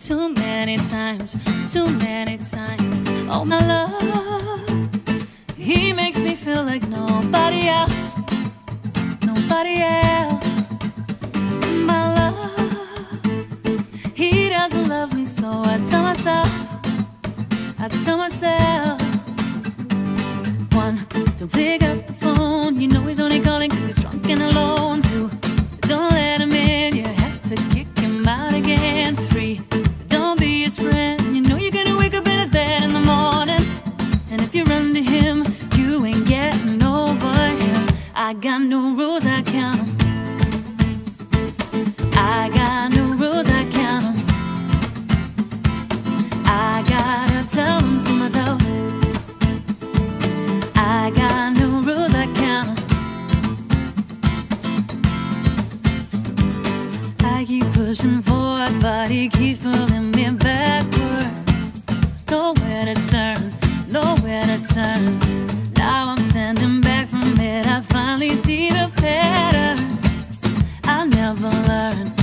Too many times, too many times. Oh, my love, he makes me feel like nobody else, nobody else. My love, he doesn't love me, so I tell myself, I tell myself. One, don't pick up the phone. You know he's only I got no rules, I count 'em. I got no rules, I count 'em. I gotta tell 'em to myself. I got no rules, I count 'em. I keep pushing forwards, but he keeps pulling me backwards. Nowhere to turn, nowhere to turn. I never learned.